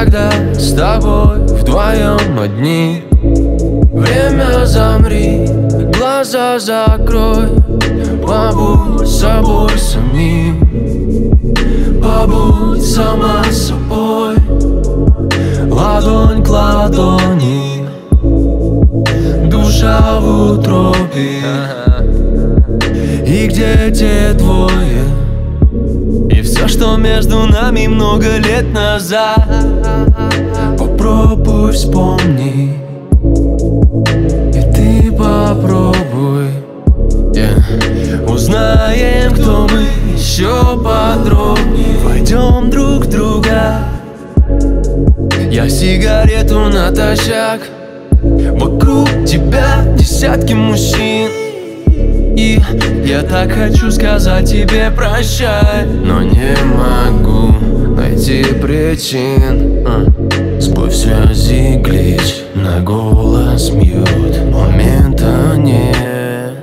когда с тобой вдвоем одни. Время замри, глаза закрой Побудь собой самим. Побудь сама собой Ладонь к ладони. Душа в утробе. И где те двое И все, что между нами много лет назад. Попробуй вспомни. И ты попробуй. Yeah. Узнаем, кто мы. Еще подробнее Войдем друг друга. Я сигарету натощак. Вокруг тебя десятки мужчин. И я так хочу сказать тебе прощай. Но не могу найти причин. А. Сбой связи глич, на голос мьют. Момента нет.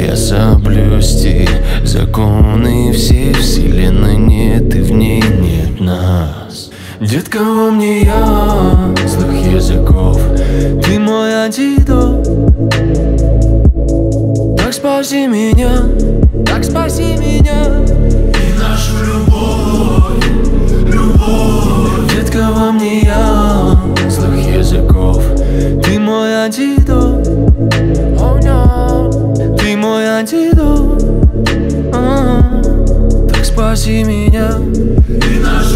Я соблюсти законы всей вселенной. Нет и в ней нет нас. Детка, во мне я. Злых языков. Ты мой антидот спаси меня, так спаси меня. И нашу любовь, любовь. Детка, во мне я. Злых языков. Ты мой антидот. Oh, no. Ты мой антидот. А -а. Так спаси меня. И нашу